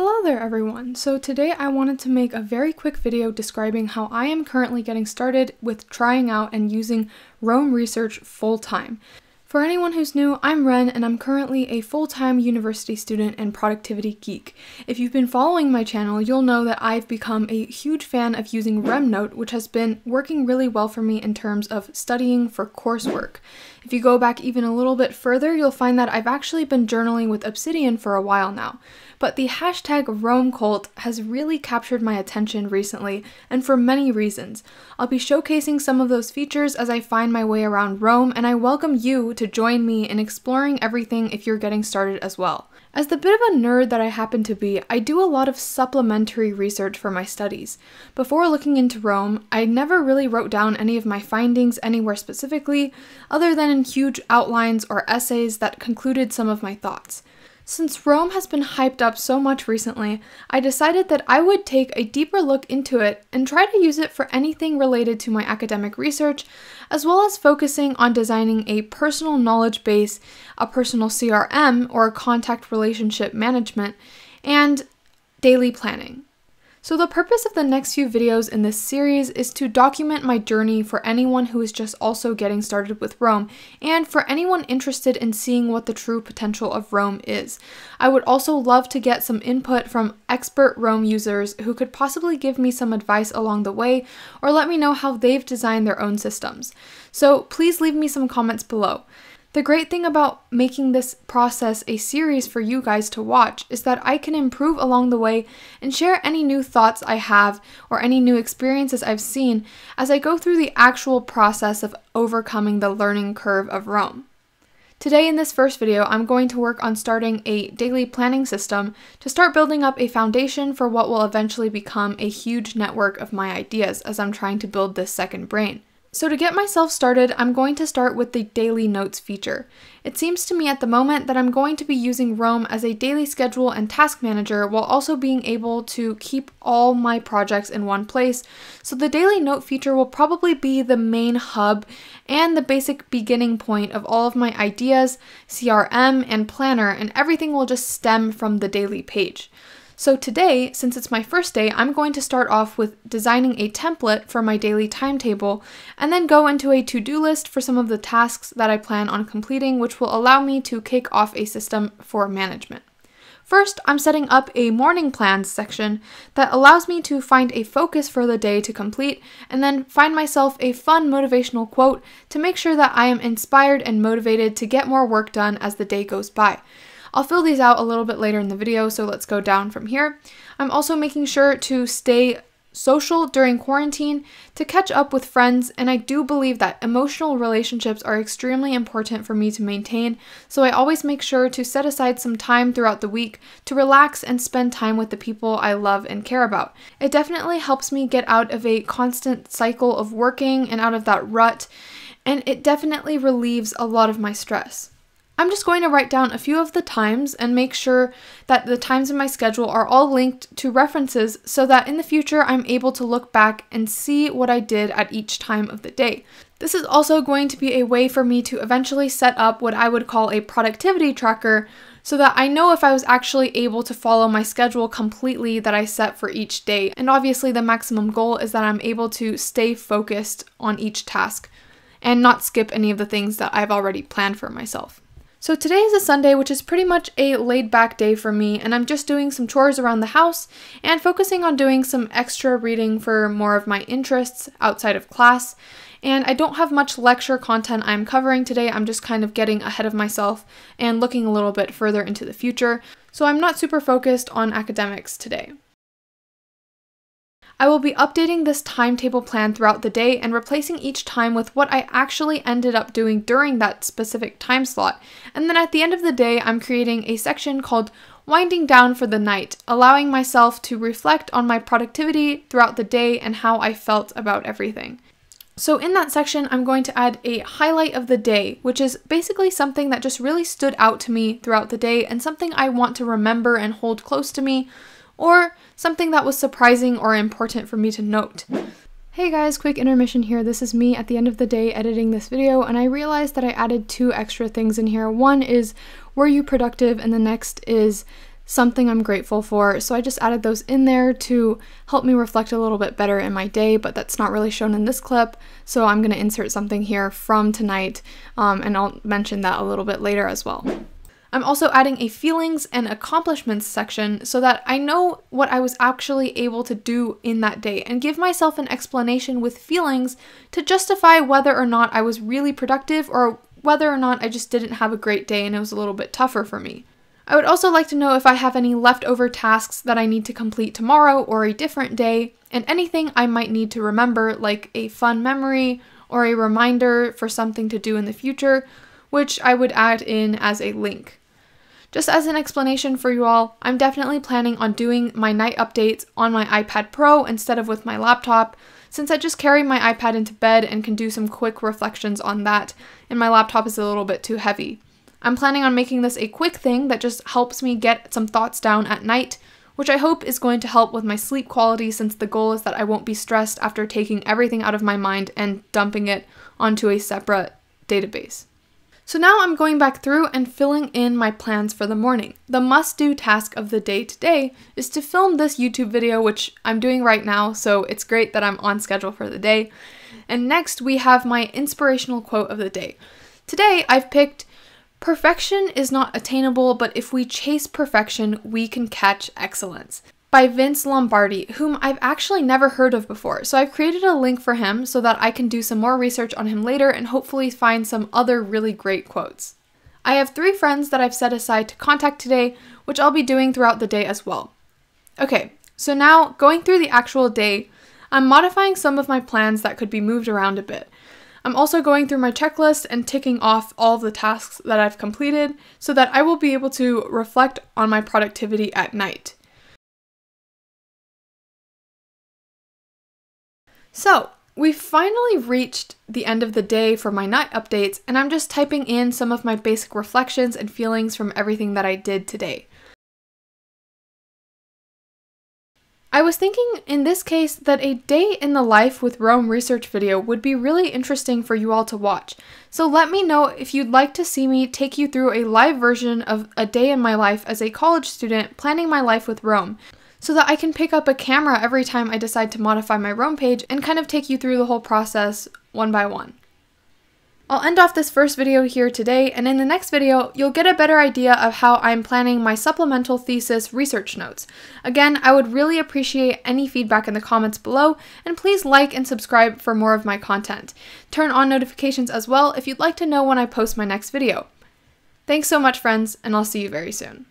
Hello there everyone! So today I wanted to make a very quick video describing how I am currently getting started with trying out and using Roam Research full time. For anyone who's new, I'm Ren and I'm currently a full-time university student and productivity geek. If you've been following my channel, you'll know that I've become a huge fan of using RemNote, which has been working really well for me in terms of studying for coursework. If you go back even a little bit further, you'll find that I've actually been journaling with Obsidian for a while now. But the hashtag Roam Cult has really captured my attention recently, and for many reasons. I'll be showcasing some of those features as I find my way around Roam, and I welcome you to join me in exploring everything if you're getting started as well. As the bit of a nerd that I happen to be, I do a lot of supplementary research for my studies. Before looking into Roam, I never really wrote down any of my findings anywhere specifically, other than in huge outlines or essays that concluded some of my thoughts. Since Roam has been hyped up so much recently, I decided that I would take a deeper look into it and try to use it for anything related to my academic research, as well as focusing on designing a personal knowledge base, a personal CRM or contact relationship management, and daily planning. So the purpose of the next few videos in this series is to document my journey for anyone who is just also getting started with Roam, and for anyone interested in seeing what the true potential of Roam is. I would also love to get some input from expert Roam users who could possibly give me some advice along the way, or let me know how they've designed their own systems. So please leave me some comments below. The great thing about making this process a series for you guys to watch is that I can improve along the way and share any new thoughts I have or any new experiences I've seen as I go through the actual process of overcoming the learning curve of Roam. Today in this first video, I'm going to work on starting a daily planning system to start building up a foundation for what will eventually become a huge network of my ideas as I'm trying to build this second brain. So to get myself started, I'm going to start with the daily notes feature. It seems to me at the moment that I'm going to be using Roam as a daily schedule and task manager while also being able to keep all my projects in one place. So the daily note feature will probably be the main hub and the basic beginning point of all of my ideas, CRM, and planner, and everything will just stem from the daily page. So today, since it's my first day, I'm going to start off with designing a template for my daily timetable and then go into a to-do list for some of the tasks that I plan on completing, which will allow me to kick off a system for management. First, I'm setting up a morning plans section that allows me to find a focus for the day to complete and then find myself a fun motivational quote to make sure that I am inspired and motivated to get more work done as the day goes by. I'll fill these out a little bit later in the video, so let's go down from here. I'm also making sure to stay social during quarantine to catch up with friends, and I do believe that emotional relationships are extremely important for me to maintain, so I always make sure to set aside some time throughout the week to relax and spend time with the people I love and care about. It definitely helps me get out of a constant cycle of working and out of that rut, and it definitely relieves a lot of my stress. I'm just going to write down a few of the times and make sure that the times in my schedule are all linked to references so that in the future I'm able to look back and see what I did at each time of the day. This is also going to be a way for me to eventually set up what I would call a productivity tracker so that I know if I was actually able to follow my schedule completely that I set for each day. And obviously, the maximum goal is that I'm able to stay focused on each task and not skip any of the things that I've already planned for myself. So today is a Sunday, which is pretty much a laid back day for me, and I'm just doing some chores around the house and focusing on doing some extra reading for more of my interests outside of class. And I don't have much lecture content I'm covering today, I'm just kind of getting ahead of myself and looking a little bit further into the future, so I'm not super focused on academics today. I will be updating this timetable plan throughout the day and replacing each time with what I actually ended up doing during that specific time slot. And then at the end of the day, I'm creating a section called Winding Down for the Night, allowing myself to reflect on my productivity throughout the day and how I felt about everything. So, in that section, I'm going to add a highlight of the day, which is basically something that just really stood out to me throughout the day and something I want to remember and hold close to me or something that was surprising or important for me to note. Hey guys, quick intermission here. This is me at the end of the day editing this video, and I realized that I added two extra things in here. One is, were you productive? And the next is, something I'm grateful for. So I just added those in there to help me reflect a little bit better in my day, but that's not really shown in this clip. So I'm going to insert something here from tonight, um, and I'll mention that a little bit later as well. I'm also adding a feelings and accomplishments section so that I know what I was actually able to do in that day and give myself an explanation with feelings to justify whether or not I was really productive or whether or not I just didn't have a great day and it was a little bit tougher for me. I would also like to know if I have any leftover tasks that I need to complete tomorrow or a different day, and anything I might need to remember, like a fun memory or a reminder for something to do in the future, which I would add in as a link. Just as an explanation for you all, I'm definitely planning on doing my night updates on my iPad Pro instead of with my laptop, since I just carry my iPad into bed and can do some quick reflections on that, and my laptop is a little bit too heavy. I'm planning on making this a quick thing that just helps me get some thoughts down at night, which I hope is going to help with my sleep quality since the goal is that I won't be stressed after taking everything out of my mind and dumping it onto a separate database. So now I'm going back through and filling in my plans for the morning. The must do task of the day today is to film this YouTube video, which I'm doing right now, so it's great that I'm on schedule for the day. And next we have my inspirational quote of the day. Today I've picked Perfection is not attainable, but if we chase perfection, we can catch excellence. By Vince Lombardi, whom I've actually never heard of before. So I've created a link for him so that I can do some more research on him later and hopefully find some other really great quotes. I have three friends that I've set aside to contact today, which I'll be doing throughout the day as well. Okay, so now going through the actual day, I'm modifying some of my plans that could be moved around a bit. I'm also going through my checklist and ticking off all of the tasks that I've completed so that I will be able to reflect on my productivity at night. So, we've finally reached the end of the day for my night updates, and I'm just typing in some of my basic reflections and feelings from everything that I did today. I was thinking in this case that a day in the life with Roam research video would be really interesting for you all to watch. So let me know if you'd like to see me take you through a live version of a day in my life as a college student planning my life with Roam so that I can pick up a camera every time I decide to modify my Roam page and kind of take you through the whole process one by one. I'll end off this first video here today, and in the next video, you'll get a better idea of how I'm planning my supplemental thesis research notes. Again, I would really appreciate any feedback in the comments below, and please like and subscribe for more of my content. Turn on notifications as well if you'd like to know when I post my next video. Thanks so much, friends, and I'll see you very soon.